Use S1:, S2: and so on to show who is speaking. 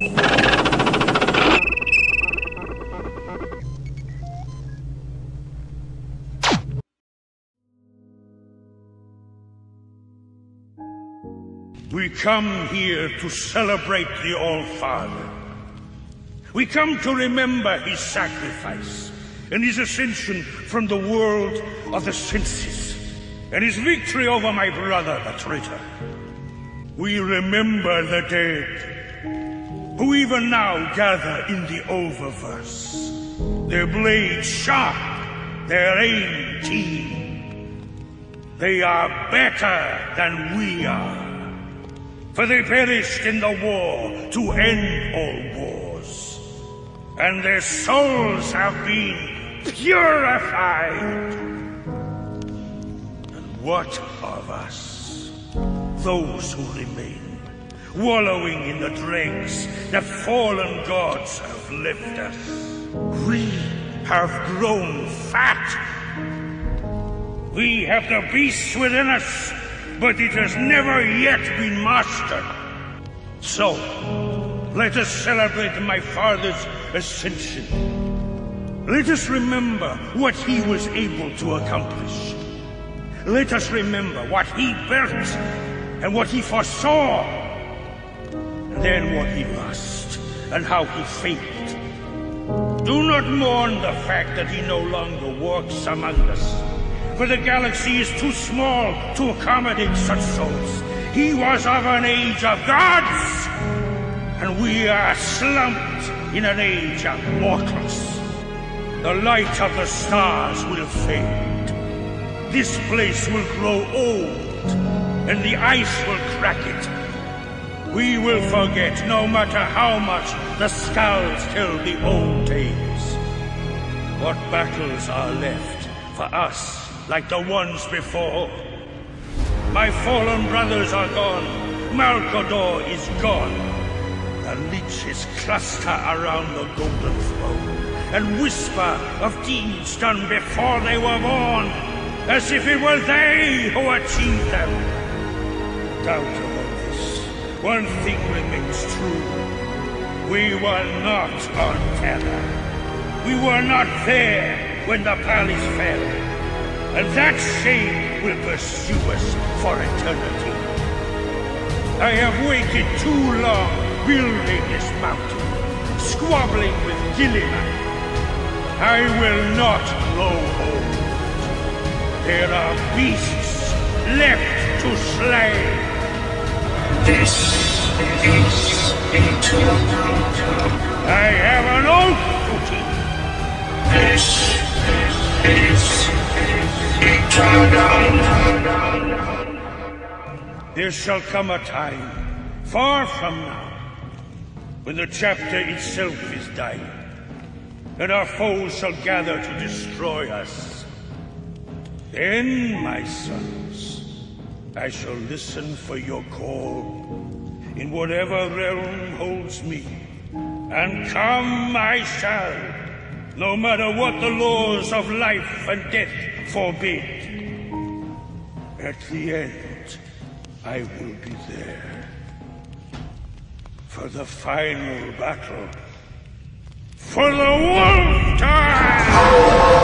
S1: We come here to celebrate the All-Father. We come to remember his sacrifice and his ascension from the world of the senses and his victory over my brother, the traitor. We remember the dead, who even now gather in the Oververse. Their blades sharp, their aim keen. They are better than we are for they perished in the war to end all wars, and their souls have been purified. And what of us, those who remain, wallowing in the dregs the fallen gods have left us? We have grown fat. We have the beasts within us but it has never yet been mastered. So, let us celebrate my father's ascension. Let us remember what he was able to accomplish. Let us remember what he built and what he foresaw, then what he lost and how he failed. Do not mourn the fact that he no longer walks among us for the galaxy is too small to accommodate such souls. He was of an age of gods, and we are slumped in an age of mortals. The light of the stars will fade. This place will grow old, and the ice will crack it. We will forget no matter how much the skulls tell the old tales. What battles are left for us like the ones before. My fallen brothers are gone. Malcador is gone. The leeches cluster around the golden throne and whisper of deeds done before they were born, as if it were they who achieved them. Doubt this. One thing remains true. We were not on Terra. We were not there when the palace fell and that shame will pursue us for eternity. I have waited too long building this mountain, squabbling with Guilliman. I will not grow old. There are beasts left to slay.
S2: This is eternal.
S1: I have an oath to keep.
S2: This is
S1: there shall come a time, far from now, when the chapter itself is dying, and our foes shall gather to destroy us. Then, my sons, I shall listen for your call in whatever realm holds me, and come I shall, no matter what the laws of life and death forbid. At the end, I will be there. For the final battle. For the Wolf Time!